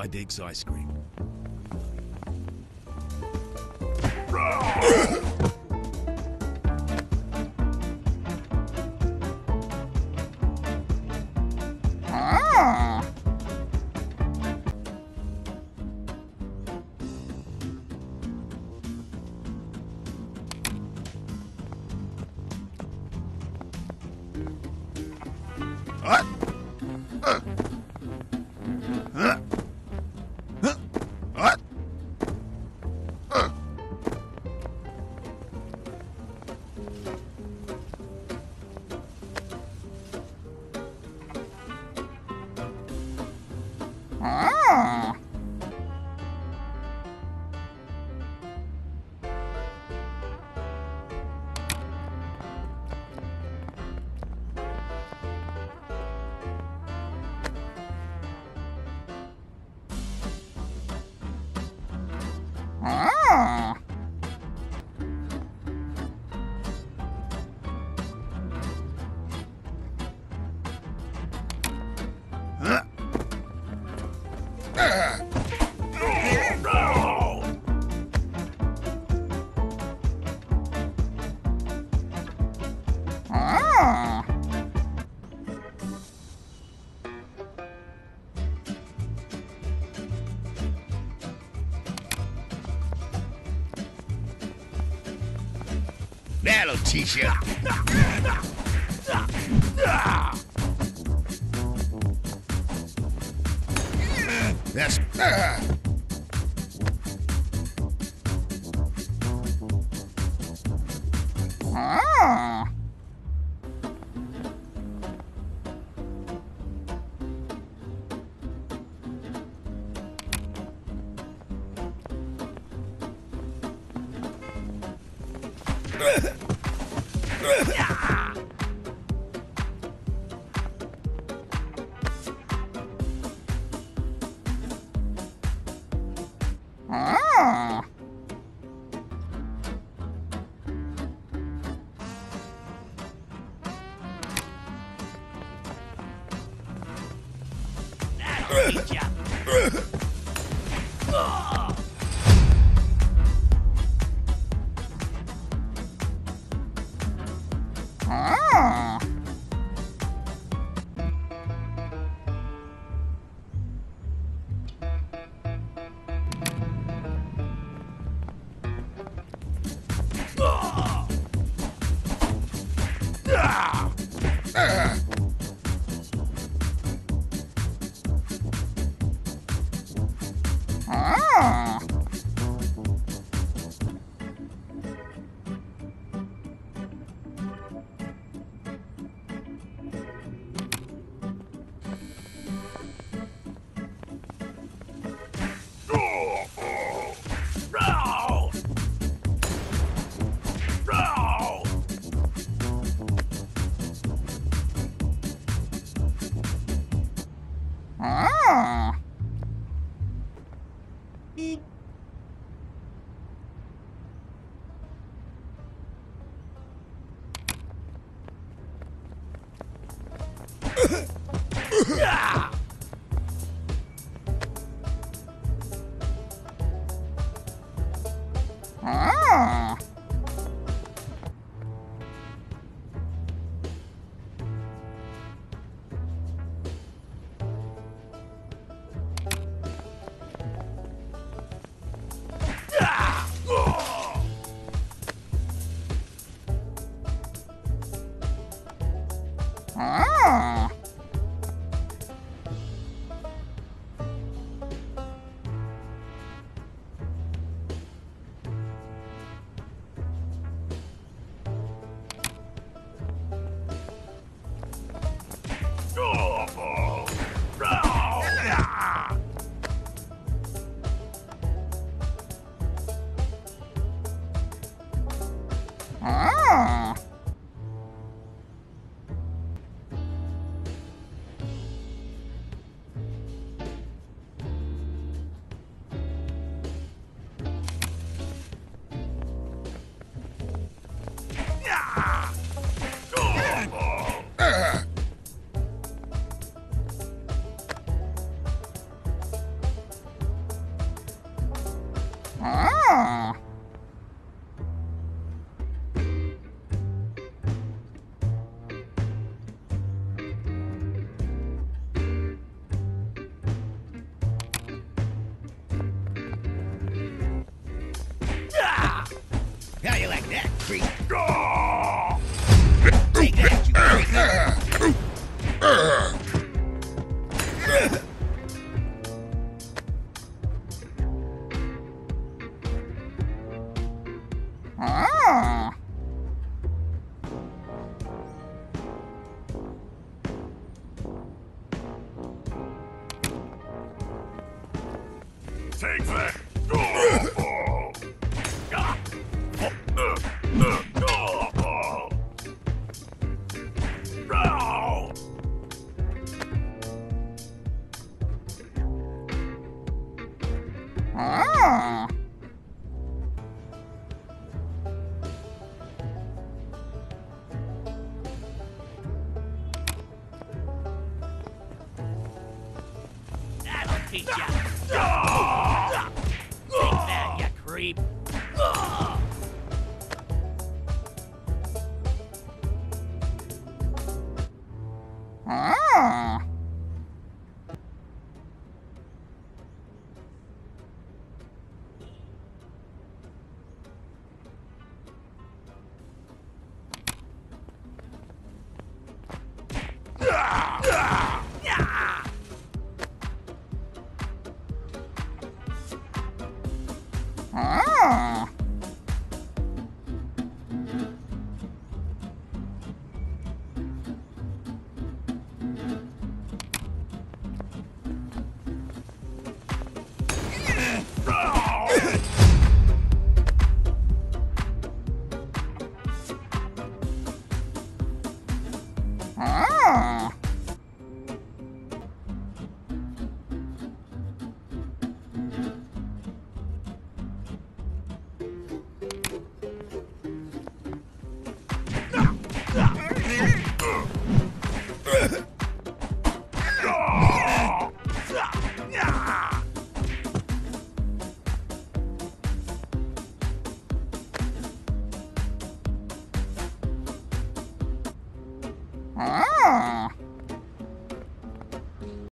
Idix ice cream. Yeah. That'll teach you. That's. Ah. Ah. Ah. ピ ああ。Ah! Ah. Take that! Ah. Teach ya. Take that, you creep. う。